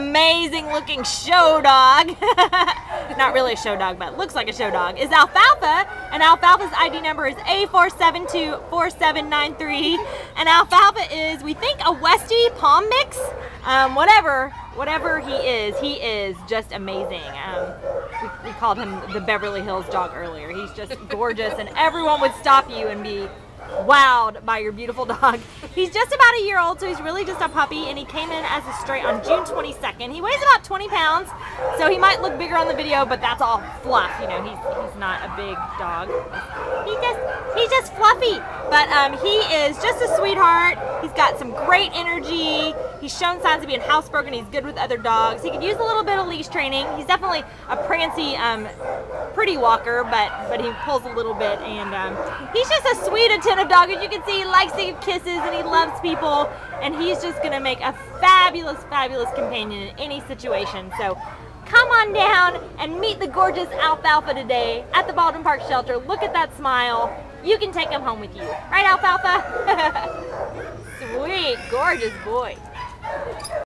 amazing looking show dog, not really a show dog, but looks like a show dog, is Alfalfa. And Alfalfa's ID number is A4724793. And Alfalfa is, we think, a Westie Pom mix. Um, whatever, whatever he is, he is just amazing. Um, we, we called him the Beverly Hills dog earlier. He's just gorgeous, and everyone would stop you and be wowed by your beautiful dog. He's just about a year old, so he's really just a puppy, and he came in as a stray on June 22nd. He weighs about 20 pounds, so he might look bigger on the video, but that's all fluff. You know, he's, he's not a big dog. He just he's just but um, he is just a sweetheart. He's got some great energy. He's shown signs of being housebroken. He's good with other dogs. He could use a little bit of leash training. He's definitely a prancy, um, pretty walker, but but he pulls a little bit, and um, he's just a sweet, attentive dog. As you can see, he likes to give kisses and he loves people, and he's just gonna make a fabulous, fabulous companion in any situation. So come on down and meet the gorgeous Alfalfa today at the Baldwin Park Shelter. Look at that smile. You can take him home with you. Right, Alfalfa? Sweet, gorgeous boy.